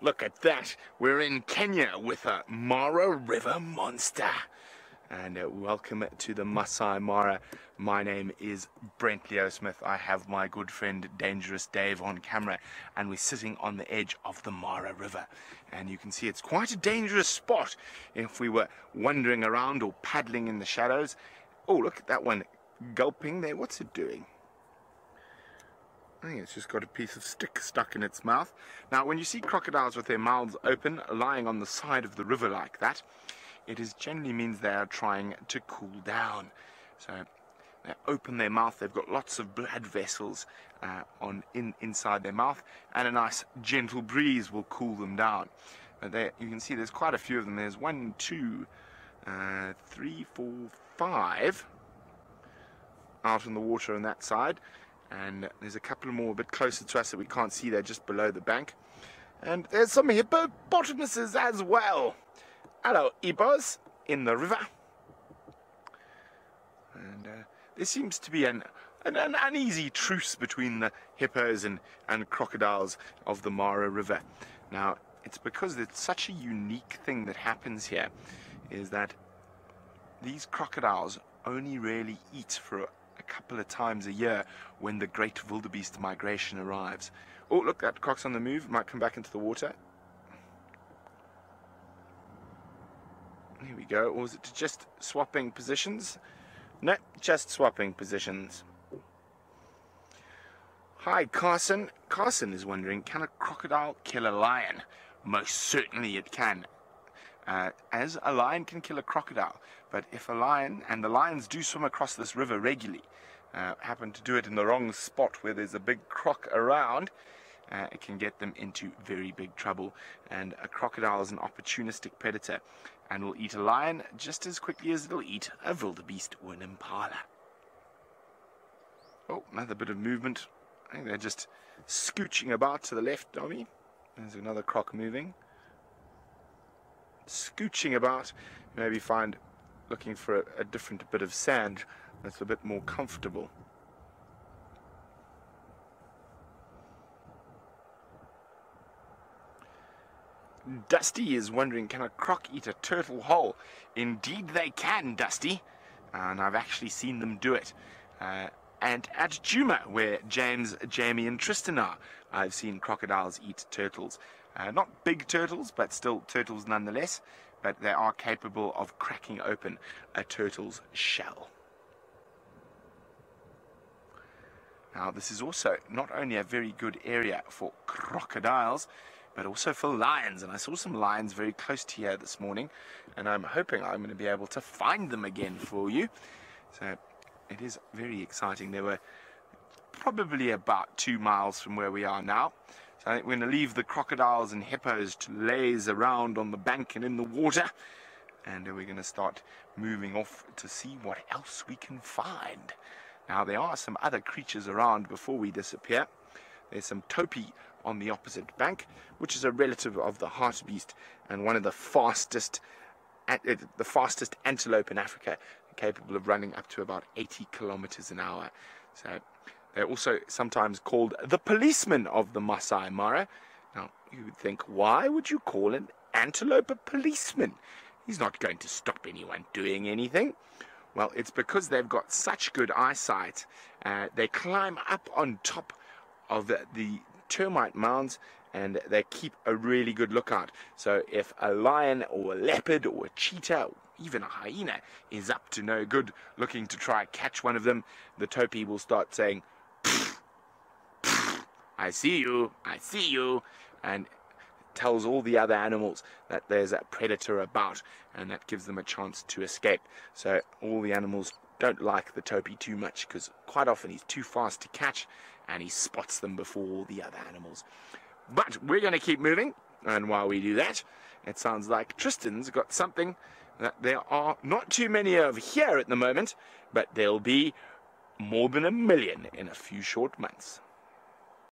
Look at that. We're in Kenya with a Mara River monster. And uh, welcome to the Masai Mara. My name is Brent Leo Smith. I have my good friend Dangerous Dave on camera, and we're sitting on the edge of the Mara River. And you can see it's quite a dangerous spot if we were wandering around or paddling in the shadows. Oh, look at that one gulping there. What's it doing? I think it's just got a piece of stick stuck in its mouth. Now, when you see crocodiles with their mouths open, lying on the side of the river like that, it is generally means they are trying to cool down. So they open their mouth, they've got lots of blood vessels uh, on in inside their mouth, and a nice gentle breeze will cool them down. But there, you can see there's quite a few of them. There's one, two, uh, three, four, five out in the water on that side and there's a couple more a bit closer to us that we can't see they're just below the bank. And there's some hippopotamuses as well. Hello hippos in the river. And uh, there seems to be an, an, an, uneasy truce between the hippos and, and crocodiles of the Mara River. Now it's because it's such a unique thing that happens here is that these crocodiles only really eat for couple of times a year when the great wildebeest migration arrives. Oh, look, that croc's on the move. Might come back into the water. Here we go. Or was it just swapping positions? No, just swapping positions. Hi, Carson. Carson is wondering, can a crocodile kill a lion? Most certainly it can uh, as a lion can kill a crocodile. But if a lion, and the lions do swim across this river regularly, uh, happen to do it in the wrong spot where there's a big croc around, uh, it can get them into very big trouble. And a crocodile is an opportunistic predator and will eat a lion just as quickly as it'll eat a wildebeest or an impala. Oh, another bit of movement. I think they're just scooching about to the left of me. There's another croc moving scooching about, maybe find looking for a, a different bit of sand that's a bit more comfortable. Dusty is wondering, can a croc eat a turtle whole? Indeed they can, Dusty. And I've actually seen them do it. Uh, and at Djuma, where James, Jamie and Tristan are, I've seen crocodiles eat turtles. Uh, not big turtles, but still turtles nonetheless. But they are capable of cracking open a turtle's shell. Now, this is also not only a very good area for crocodiles, but also for lions. And I saw some lions very close to here this morning, and I'm hoping I'm going to be able to find them again for you. So it is very exciting. They were probably about two miles from where we are now. I think we're going to leave the crocodiles and hippos to laze around on the bank and in the water. And we're going to start moving off to see what else we can find. Now, there are some other creatures around before we disappear. There's some topi on the opposite bank, which is a relative of the hartebeest and one of the fastest, uh, the fastest antelope in Africa, capable of running up to about 80 kilometers an hour. So they're also sometimes called the policeman of the Masai Mara. Now, you would think, why would you call an antelope a policeman? He's not going to stop anyone doing anything. Well, it's because they've got such good eyesight. Uh, they climb up on top of the, the termite mounds and they keep a really good lookout. So if a lion or a leopard or a cheetah, even a hyena, is up to no good looking to try catch one of them, the topi will start saying, I see you, I see you, and tells all the other animals that there's a predator about and that gives them a chance to escape. So all the animals don't like the topi too much because quite often he's too fast to catch and he spots them before all the other animals. But we're going to keep moving and while we do that, it sounds like Tristan's got something that there are not too many of here at the moment, but there'll be more than a million in a few short months.